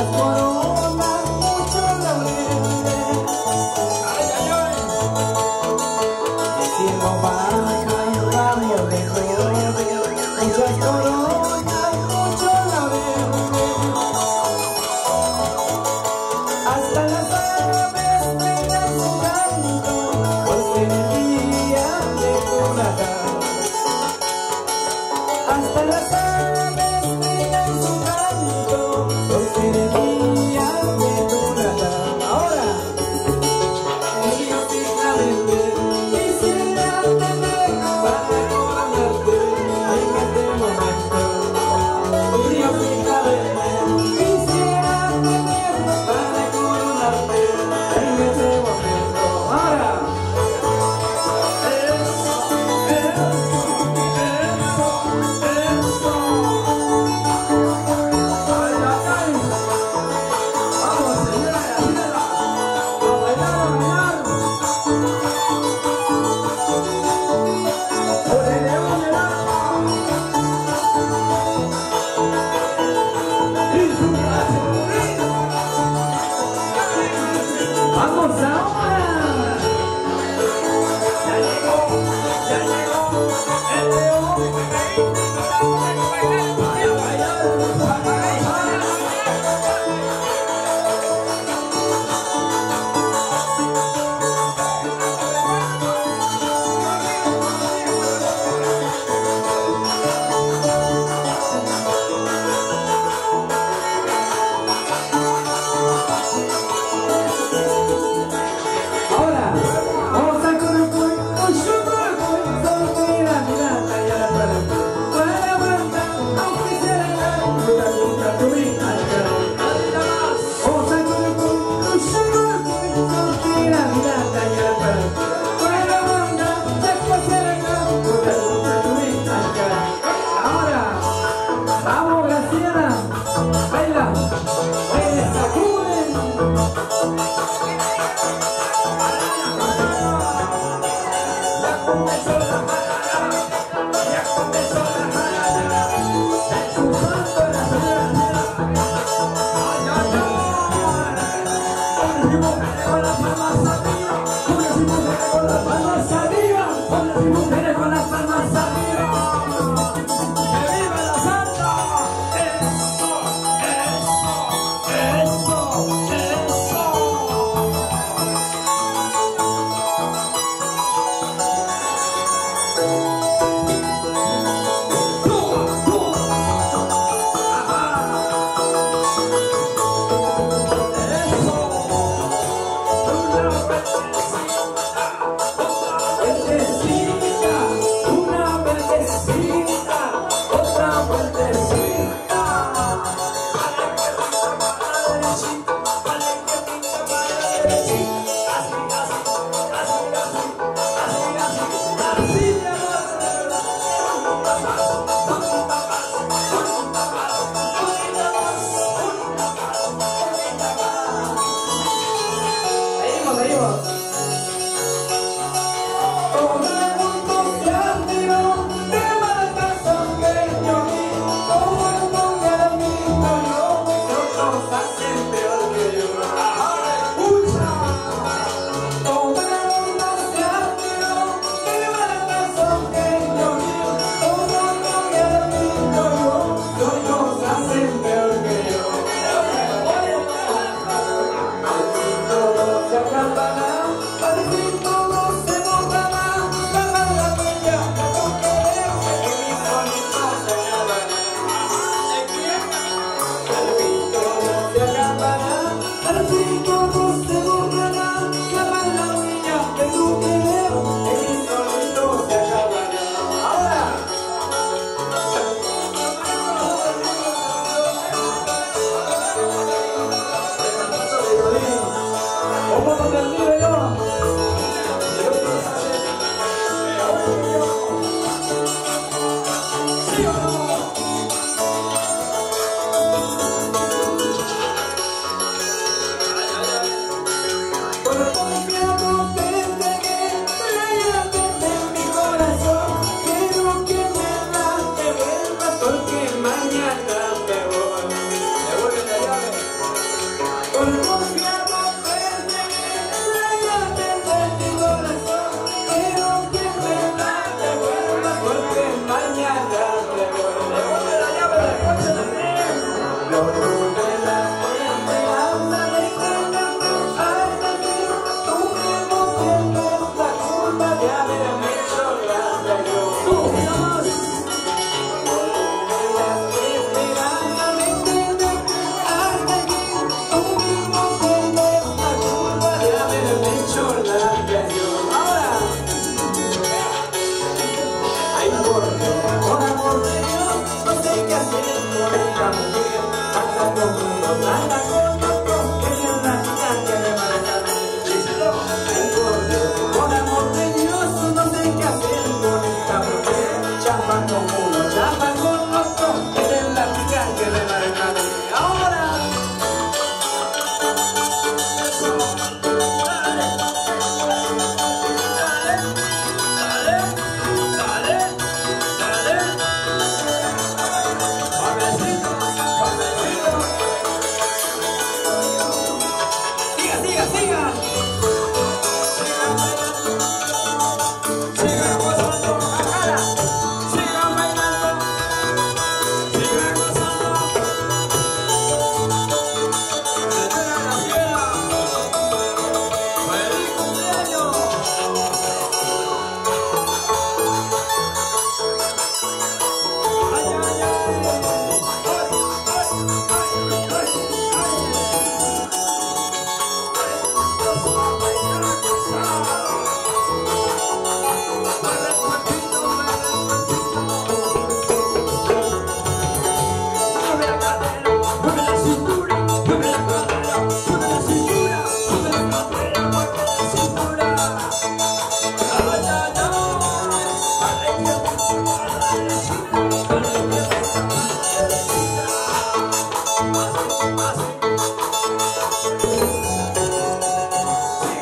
Ahora, quisiera